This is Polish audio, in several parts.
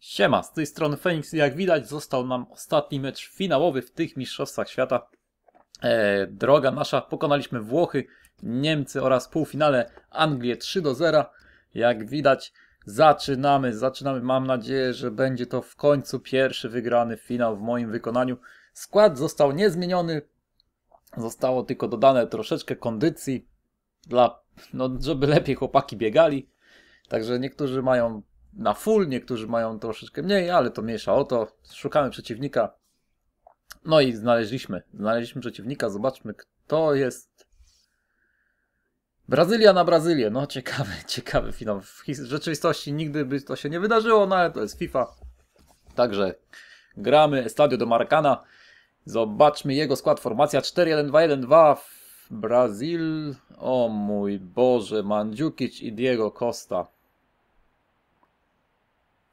Siema, z tej strony Fenix. Jak widać, został nam ostatni mecz finałowy w tych mistrzostwach świata. E, droga nasza, pokonaliśmy Włochy, Niemcy oraz półfinale Anglię 3 do 0. Jak widać, zaczynamy, zaczynamy. Mam nadzieję, że będzie to w końcu pierwszy wygrany finał w moim wykonaniu. Skład został niezmieniony. Zostało tylko dodane troszeczkę kondycji, dla, no, żeby lepiej chłopaki biegali. Także niektórzy mają na full, niektórzy mają troszeczkę mniej, ale to mniejsza o to. Szukamy przeciwnika. No i znaleźliśmy. Znaleźliśmy przeciwnika. Zobaczmy, kto jest. Brazylia na Brazylię. No ciekawy, ciekawy finał. W rzeczywistości nigdy by to się nie wydarzyło, no ale to jest FIFA. Także gramy Estadio do Maracana. Zobaczmy jego skład. Formacja 4-1-2-1-2. Brazil. O mój Boże. Mandzukic i Diego Costa.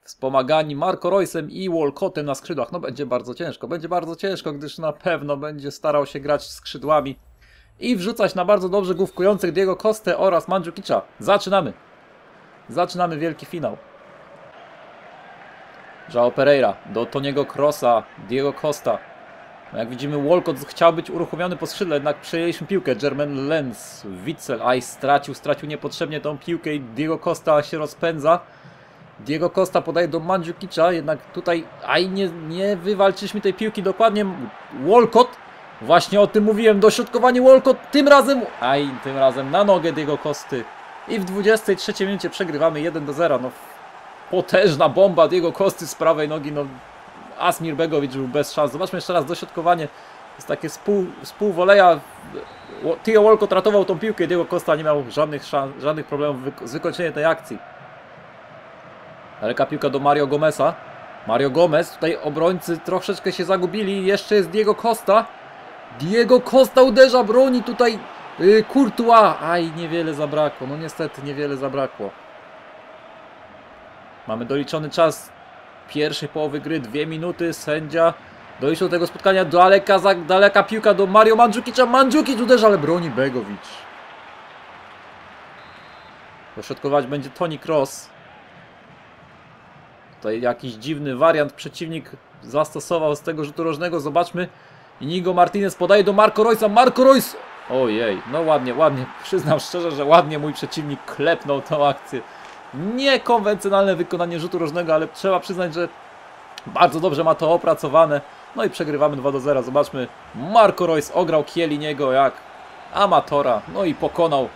Wspomagani Marco Roysem i Walcottem na skrzydłach. No będzie bardzo ciężko. Będzie bardzo ciężko, gdyż na pewno będzie starał się grać skrzydłami i wrzucać na bardzo dobrze główkujących Diego Costę oraz Mandzukicza. Zaczynamy. Zaczynamy wielki finał. João Pereira do Toniego Crossa, Diego Costa. No Jak widzimy, Walcott chciał być uruchomiony po skrzydle, jednak przejęliśmy piłkę. German Lenz, Witzel, aj stracił, stracił niepotrzebnie tą piłkę i Diego Costa się rozpędza. Diego Costa podaje do Mandzukicza, jednak tutaj aj nie, nie wywalczyliśmy tej piłki dokładnie. Walcott, właśnie o tym mówiłem, dośrodkowanie Walcott, tym razem, aj tym razem na nogę Diego Costy. I w 23 minucie przegrywamy 1 do 0. No, potężna bomba Diego Costy z prawej nogi, no Asmir Begovic był bez szans. Zobaczmy jeszcze raz dośrodkowanie. Jest takie spół. Theo Walcott ratował tą piłkę, Diego Costa nie miał żadnych, szans, żadnych problemów z wykończeniem tej akcji. Daleka piłka do Mario Gomeza. Mario Gomez, tutaj obrońcy troszeczkę się zagubili. Jeszcze jest Diego Costa. Diego Costa uderza, broni tutaj yy, Courtois. Aj, niewiele zabrakło. No niestety niewiele zabrakło. Mamy doliczony czas pierwszej połowy gry. Dwie minuty. Sędzia doliczył do tego spotkania. Daleka, za, daleka piłka do Mario Mandzukicza. Mandzukic uderza, ale broni Begovic. Dośrodkować będzie Toni Kroos. Tutaj jakiś dziwny wariant przeciwnik zastosował z tego rzutu rożnego. Zobaczmy. Inigo Martinez podaje do Marco Roysa. Marco Royce! Ojej, no ładnie, ładnie. Przyznam szczerze, że ładnie mój przeciwnik klepnął tą akcję. Niekonwencjonalne wykonanie rzutu rożnego, ale trzeba przyznać, że bardzo dobrze ma to opracowane. No i przegrywamy 2 do 0. Zobaczmy. Marco Royce ograł Kieliniego jak amatora. No i pokonał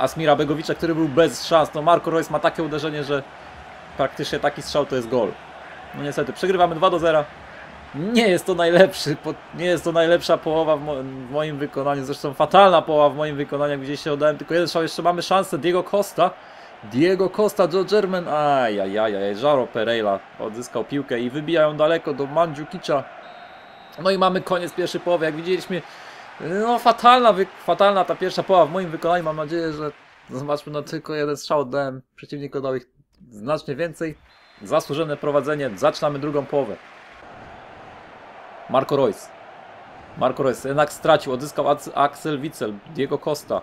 Asmira Begowicza, który był bez szans. No Marco Royce ma takie uderzenie, że praktycznie taki strzał to jest gol. No niestety, przegrywamy 2 do 0. Nie jest to najlepszy, nie jest to najlepsza połowa w, mo w moim wykonaniu, zresztą fatalna połowa w moim wykonaniu, jak gdzieś się oddałem tylko jeden strzał, jeszcze mamy szansę, Diego Costa, Diego Costa, Joe German, ajajajaj, Jaro Pereira odzyskał piłkę i wybija ją daleko do Mandzukicza. No i mamy koniec pierwszej połowy, jak widzieliśmy, no fatalna, fatalna ta pierwsza połowa w moim wykonaniu, mam nadzieję, że zobaczmy, no tylko jeden strzał oddałem, przeciwnik oddał ich znacznie więcej. Zasłużone prowadzenie. Zaczynamy drugą połowę. Marco Royce. Marco Royce jednak stracił. Odzyskał Axel Witzel. Diego Costa.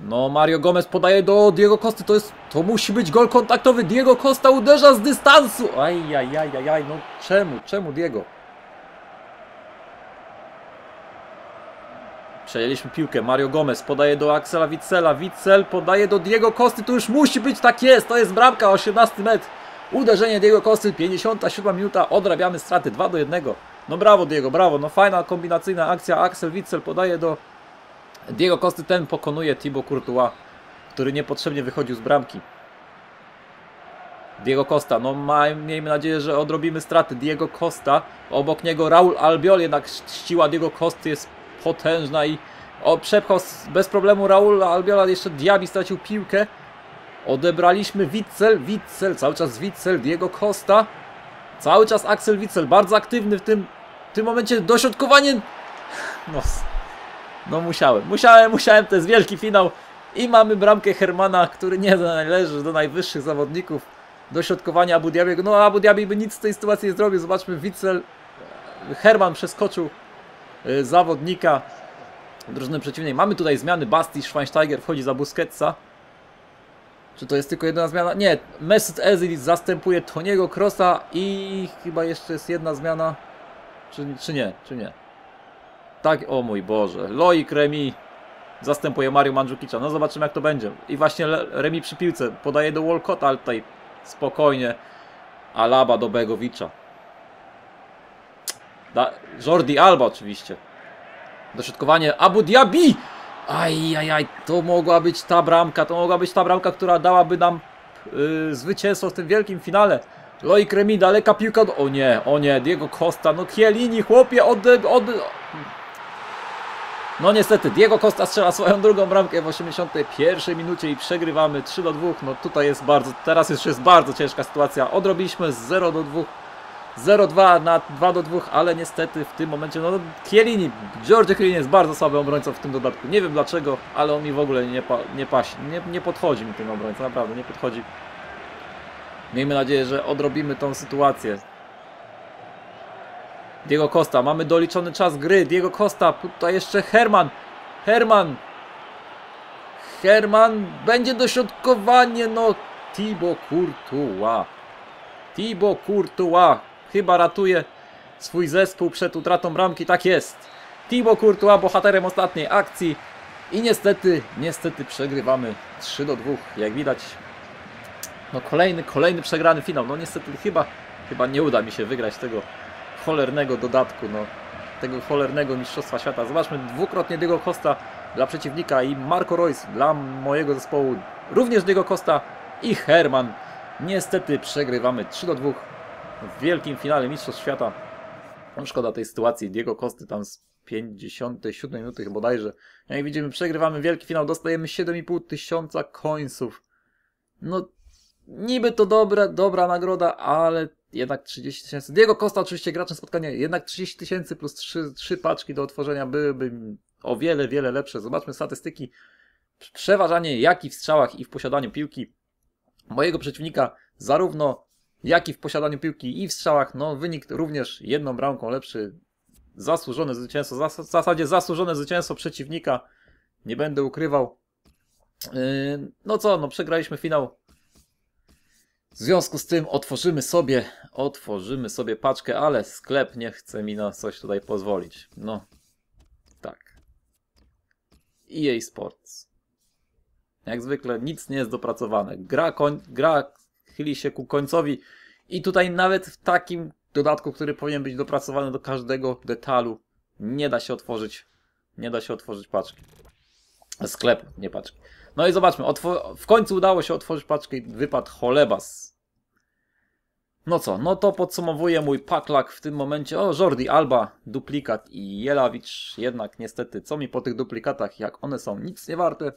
No, Mario Gomez podaje do Diego Costy. To jest. To musi być gol kontaktowy. Diego Costa uderza z dystansu. Ajajajajaj. No czemu? Czemu Diego? Przejęliśmy piłkę. Mario Gomez podaje do Axela Witzela. Witzel podaje do Diego Costy. To już musi być tak jest. To jest bramka. 18 metr. Uderzenie Diego Costy. 57 minuta. Odrabiamy straty 2 do 1. No brawo Diego, brawo. No fajna kombinacyjna akcja. Axel Witzel podaje do Diego Costy. Ten pokonuje Thibaut Courtois, który niepotrzebnie wychodził z bramki. Diego Costa, no miejmy nadzieję, że odrobimy straty. Diego Costa, obok niego Raul Albiol, jednak ściła Diego Costy jest potężna i o, przepchał bez problemu Raul Albiola, jeszcze Diaby stracił piłkę. Odebraliśmy Witzel, Witzel, cały czas Witzel, Diego Costa. Cały czas Axel Witzel, bardzo aktywny w tym, w tym momencie. Dośrodkowanie. No, no musiałem, musiałem, musiałem, to jest wielki finał. I mamy bramkę Hermana, który nie należy do najwyższych zawodników. Dośrodkowanie Abu Dhabiego. No Abu Dhabi by nic z tej sytuacji nie zrobił. Zobaczmy, Witzel, Herman przeskoczył zawodnika drużyny przeciwnej. Mamy tutaj zmiany. Basti Schweinsteiger wchodzi za Busquetsa. Czy to jest tylko jedna zmiana? Nie, Mesut Özil zastępuje Toniego Krosa i chyba jeszcze jest jedna zmiana. Czy, czy nie? Czy nie? Tak, o mój Boże. Loik Remi zastępuje Mario Mandzukicza. No zobaczymy jak to będzie. I właśnie Remi przy piłce podaje do Walcotta, ale tutaj spokojnie. Alaba do Begowicza. Da, Jordi Alba oczywiście. Dośrodkowanie Abu Diabi! Aj, aj, aj, to mogła być ta bramka, to mogła być ta bramka, która dałaby nam yy, zwycięstwo w tym wielkim finale. Loik Remi, daleka piłka, o nie, o nie, Diego Costa, no Chiellini, chłopie, od, od... No niestety, Diego Costa strzela swoją drugą bramkę w 81 minucie i przegrywamy 3 do 2. No tutaj jest bardzo, teraz już jest bardzo ciężka sytuacja. Odrobiliśmy z 0 do 2. 0-2 na 2 do 2, ale niestety w tym momencie, no Chiellini, Giorgio Chiellini jest bardzo słabym obrońcą w tym dodatku. Nie wiem dlaczego, ale on mi w ogóle nie, pa, nie pasi, nie, nie podchodzi mi ten obrońca, naprawdę nie podchodzi. Miejmy nadzieję, że odrobimy tą sytuację. Diego Costa, mamy doliczony czas gry. Diego Costa, tutaj jeszcze Herman. Herman. Herman, będzie dośrodkowanie, no Thibaut Courtois. Thibaut Courtois chyba ratuje swój zespół przed utratą bramki, tak jest. Thibaut Courtois bohaterem ostatniej akcji i niestety, niestety przegrywamy 3 do 2. Jak widać, no kolejny, kolejny przegrany finał. No niestety chyba, chyba nie uda mi się wygrać tego cholernego dodatku, no tego cholernego mistrzostwa świata. Zobaczmy, dwukrotnie Diego Costa dla przeciwnika i Marco Reus dla mojego zespołu. Również Diego Costa i Herman. Niestety przegrywamy 3 do 2 w wielkim finale Mistrzostw Świata. No, szkoda tej sytuacji. Diego Kosty tam z 57 minuty bodajże. Jak widzimy, przegrywamy wielki finał. Dostajemy 7,5 tysiąca końców. No, niby to dobra, dobra nagroda, ale jednak 30 tysięcy. Diego Costa oczywiście graczem spotkania. Jednak 30 tysięcy plus 3, 3 paczki do otworzenia byłyby o wiele, wiele lepsze. Zobaczmy statystyki. Przeważanie jak i w strzałach i w posiadaniu piłki mojego przeciwnika zarówno jak i w posiadaniu piłki i w strzałach, no wynik również jedną bramką lepszy. Zasłużone zwycięstwo, w zasadzie zasłużone zwycięstwo przeciwnika. Nie będę ukrywał. Yy, no co, no przegraliśmy finał. W związku z tym otworzymy sobie, otworzymy sobie paczkę, ale sklep nie chce mi na coś tutaj pozwolić. No, tak. EA Sports. Jak zwykle nic nie jest dopracowane. Gra, koń, gra chyli się ku końcowi i tutaj nawet w takim dodatku, który powinien być dopracowany do każdego detalu, nie da się otworzyć, nie da się otworzyć paczki. Sklepu, nie paczki. No i zobaczmy, w końcu udało się otworzyć paczkę i wypadł cholebas. No co, no to podsumowuję mój paklak w tym momencie. O, Jordi Alba, duplikat i Jelawicz. Jednak niestety, co mi po tych duplikatach, jak one są nic nie warte.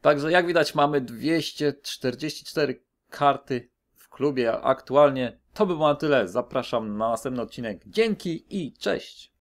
Także jak widać mamy 244 karty w klubie aktualnie. To by było na tyle. Zapraszam na następny odcinek. Dzięki i cześć!